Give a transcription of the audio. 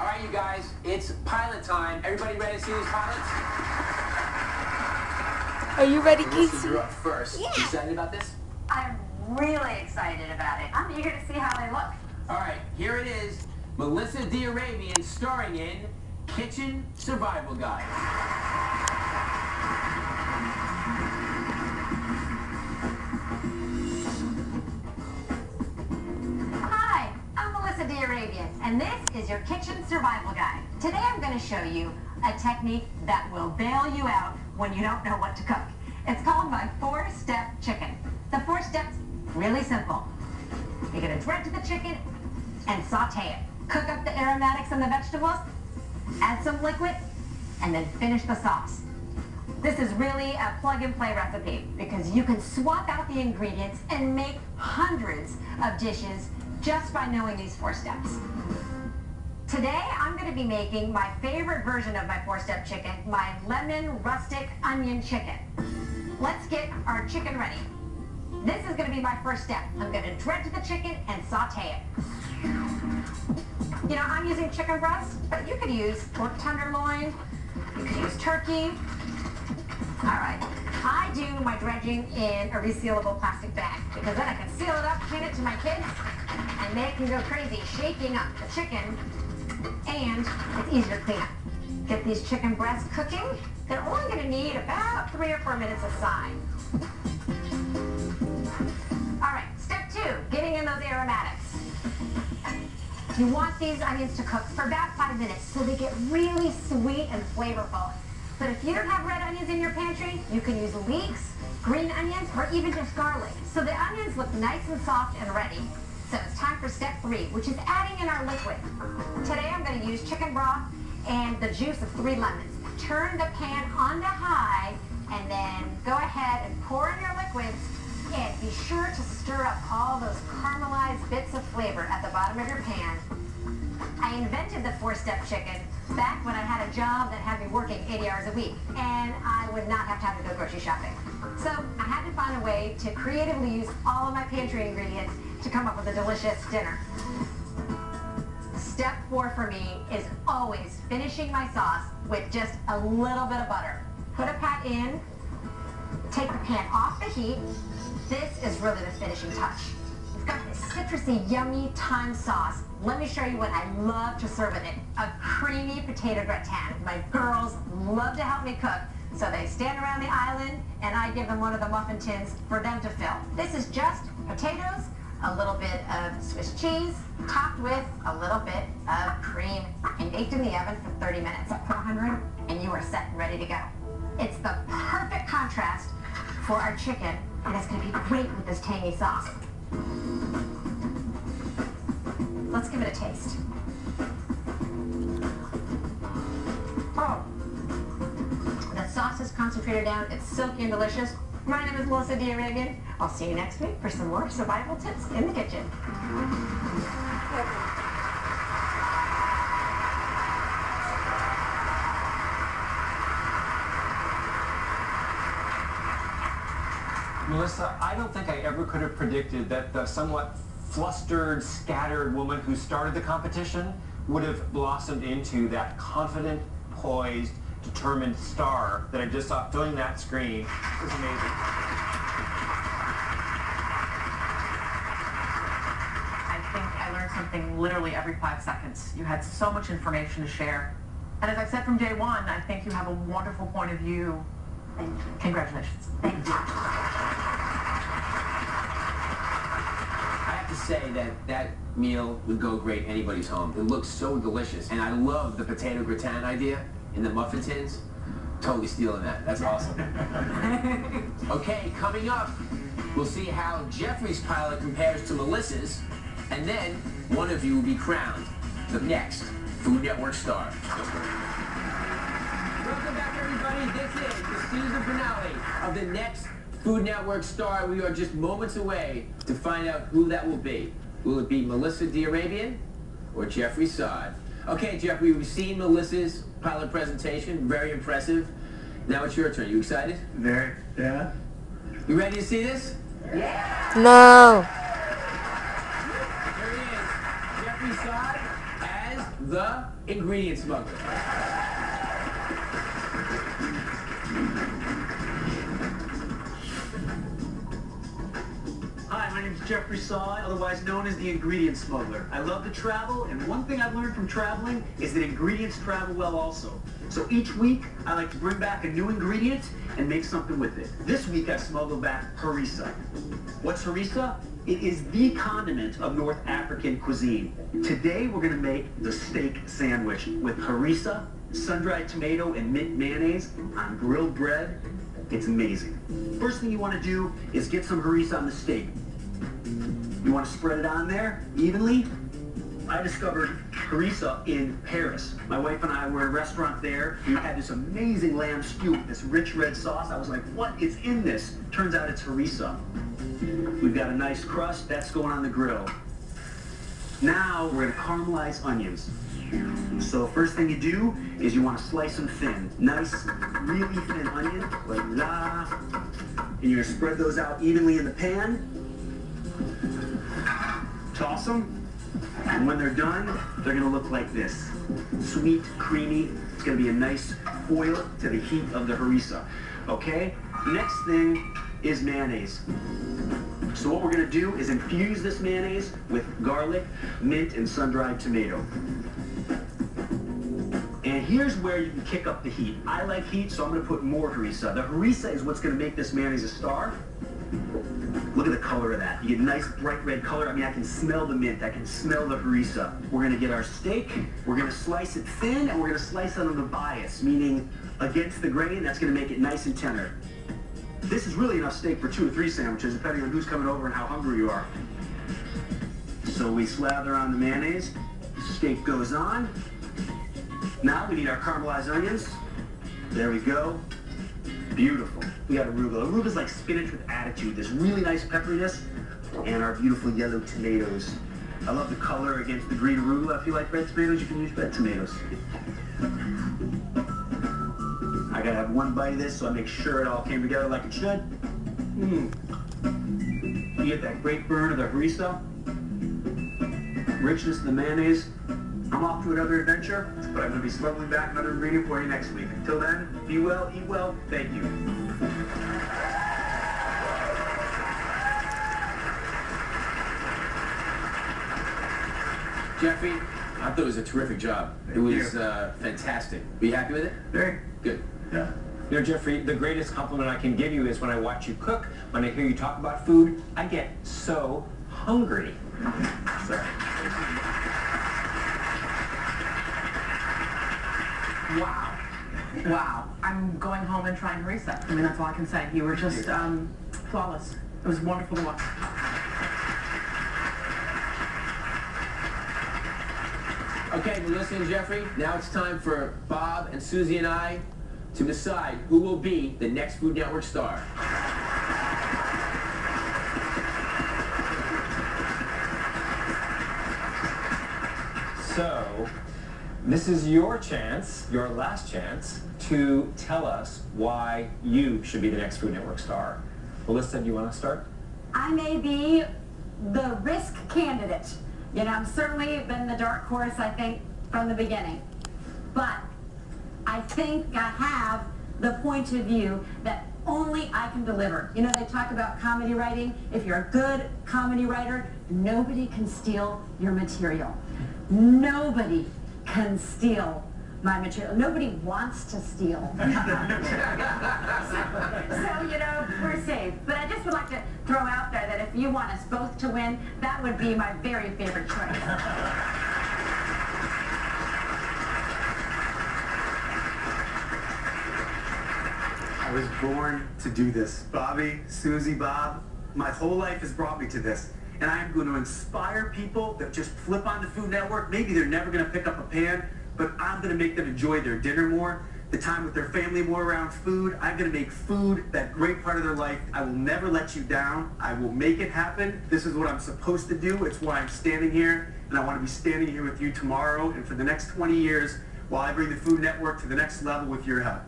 All right, you guys, it's pilot time. Everybody ready to see these pilots? Are you ready, Melissa, Casey? you're up first. Yeah. You excited about this? I'm really excited about it. I'm eager to see how they look. All right, here it is. Melissa D'Arabian starring in Kitchen Survival Guide. And this is your kitchen survival guide. Today I'm going to show you a technique that will bail you out when you don't know what to cook. It's called my four-step chicken. The four steps, really simple. You're going to dredge the chicken and saute it. Cook up the aromatics and the vegetables, add some liquid, and then finish the sauce. This is really a plug-and-play recipe because you can swap out the ingredients and make hundreds of dishes just by knowing these four steps. Today, I'm going to be making my favorite version of my four-step chicken, my lemon rustic onion chicken. Let's get our chicken ready. This is going to be my first step. I'm going to dredge the chicken and saute it. You know, I'm using chicken breast, but you could use pork tenderloin, you could use turkey, all right. I do my dredging in a resealable plastic bag because then I can seal it up, hand it to my kids, and they can go crazy shaking up the chicken, and it's easier to clean up. Get these chicken breasts cooking. They're only going to need about three or four minutes aside. All right, step two, getting in those aromatics. You want these onions to cook for about five minutes so they get really sweet and flavorful. But if you don't have red onions in your pantry, you can use leeks, green onions, or even just garlic. So the onions look nice and soft and ready. So it's time for step three, which is adding in our liquid. Today I'm going to use chicken broth and the juice of three lemons. Turn the pan on to high and then go ahead and pour in your liquids and be sure to stir up all those caramelized bits of flavor at the bottom of your pan. I invented the four-step chicken back when I had a job that had me working 80 hours a week, and I would not have time to go grocery shopping. So I had to find a way to creatively use all of my pantry ingredients to come up with a delicious dinner. Step four for me is always finishing my sauce with just a little bit of butter. Put a pat in, take the pan off the heat. This is really the finishing touch. It's got this citrusy, yummy thyme sauce. Let me show you what I love to serve with it. A creamy potato gratin. My girls love to help me cook, so they stand around the island and I give them one of the muffin tins for them to fill. This is just potatoes, a little bit of Swiss cheese, topped with a little bit of cream, and baked in the oven for 30 minutes at 400, and you are set and ready to go. It's the perfect contrast for our chicken, and it's going to be great with this tangy sauce. Let's give it a taste. Oh, the sauce is concentrated down. It's silky and delicious. My name is Melissa D'Arabian. I'll see you next week for some more survival tips in the kitchen. Melissa, I don't think I ever could have predicted that the somewhat flustered, scattered woman who started the competition would have blossomed into that confident, poised, determined star that I just saw filling that screen. It was amazing. I think I learned something literally every five seconds. You had so much information to share. And as I said from day one, I think you have a wonderful point of view. Thank you. Congratulations. Thank you. I have to say that that meal would go great anybody's home. It looks so delicious. And I love the potato gratin idea in the muffin tins. Totally stealing that. That's awesome. okay, coming up, we'll see how Jeffrey's pilot compares to Melissa's. And then one of you will be crowned the next Food Network star. Welcome back, everybody. This is the season finale of the next Food Network star. We are just moments away to find out who that will be. Will it be Melissa D'Arabian or Jeffrey Saad? Okay, Jeffrey, we've seen Melissa's pilot presentation. Very impressive. Now it's your turn. You excited? Very, yeah. You ready to see this? Yeah. No. Here he is, Jeffrey Saad as the ingredient smuggler. Jeffrey Saad, otherwise known as the ingredient smuggler. I love to travel, and one thing I've learned from traveling is that ingredients travel well also. So each week, I like to bring back a new ingredient and make something with it. This week, I smuggled back harissa. What's harissa? It is the condiment of North African cuisine. Today, we're gonna make the steak sandwich with harissa, sun-dried tomato, and mint mayonnaise on grilled bread. It's amazing. First thing you wanna do is get some harissa on the steak. You want to spread it on there evenly? I discovered harissa in Paris. My wife and I were at a restaurant there. We had this amazing lamb stew with this rich red sauce. I was like, what is in this? Turns out it's harissa. We've got a nice crust. That's going on the grill. Now we're going to caramelize onions. So first thing you do is you want to slice them thin. Nice, really thin onion. And you're going to spread those out evenly in the pan. Toss them. And when they're done, they're to look like this. Sweet, creamy. It's to be a nice foil to the heat of the harissa. Okay? Next thing is mayonnaise. So what we're to do is infuse this mayonnaise with garlic, mint, and sun-dried tomato. And here's where you can kick up the heat. I like heat, so I'm to put more harissa. The harissa is what's to make this mayonnaise a star. Look at the color of that. You get nice bright red color. I mean, I can smell the mint. I can smell the harissa. We're going to get our steak. We're going to slice it thin, and we're going to slice it on the bias, meaning against the grain. That's going to make it nice and tender. This is really enough steak for two or three sandwiches, depending on who's coming over and how hungry you are. So we slather on the mayonnaise. Steak goes on. Now we need our caramelized onions. There we go. Beautiful. We got arugula. Arugula's like spinach with attitude. This really nice pepperiness. And our beautiful yellow tomatoes. I love the color against the green arugula. If you like red tomatoes, you can use red tomatoes. I gotta have one bite of this so I make sure it all came together like it should. Mmm. You get that great burn of the harissa, richness of the mayonnaise. I'm off to another adventure, but I'm going to be smuggling back another ingredient for you next week. Until then, be well, eat well. Thank you. Jeffrey, I thought it was a terrific job. It was uh, fantastic. Were you happy with it? Very Good. Yeah. You know, Jeffrey, the greatest compliment I can give you is when I watch you cook, when I hear you talk about food, I get so hungry. Sorry. Wow. Wow. I'm going home and trying harissa. I mean, that's all I can say. You were just um, flawless. It was wonderful to watch. Okay, Melissa and Jeffrey, now it's time for Bob and Susie and I to decide who will be the next Food Network star. So, this is your chance, your last chance, to tell us why you should be the next Food Network star. Melissa, do you want to start? I may be the risk candidate. You know, I've certainly been the dark horse, I think, from the beginning. But I think I have the point of view that only I can deliver. You know, they talk about comedy writing. If you're a good comedy writer, nobody can steal your material. Nobody can steal my material. Nobody wants to steal. so, you know, we're safe. But I just would like to throw out there that if you want us both to win, that would be my very favorite choice. I was born to do this. Bobby, Susie, Bob, my whole life has brought me to this. And I'm going to inspire people that just flip on the Food Network. Maybe they're never going to pick up a pan, but I'm going to make them enjoy their dinner more, the time with their family more around food. I'm going to make food that great part of their life. I will never let you down. I will make it happen. This is what I'm supposed to do. It's why I'm standing here. And I want to be standing here with you tomorrow and for the next 20 years while I bring the Food Network to the next level with your help.